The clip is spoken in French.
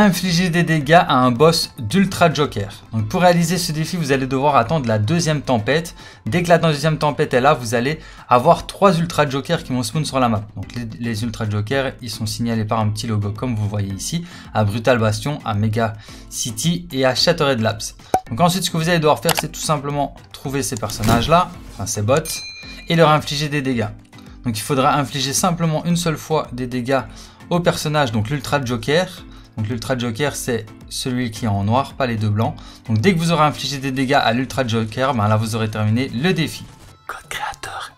infliger des dégâts à un boss d'Ultra Joker. Donc pour réaliser ce défi, vous allez devoir attendre la deuxième tempête. Dès que la deuxième tempête est là, vous allez avoir trois Ultra Jokers qui vont spawn sur la map. Donc les, Ultra Jokers, ils sont signalés par un petit logo comme vous voyez ici, à Brutal Bastion, à Mega City et à Shattered Labs. Donc ensuite, ce que vous allez devoir faire, c'est tout simplement trouver ces personnages-là, enfin ces bots, et leur infliger des dégâts. Donc il faudra infliger simplement une seule fois des dégâts au personnage, donc l'Ultra Joker, donc l'Ultra Joker, c'est celui qui est en noir, pas les deux blancs. Donc dès que vous aurez infligé des dégâts à l'Ultra Joker, ben là vous aurez terminé le défi. Code créateur.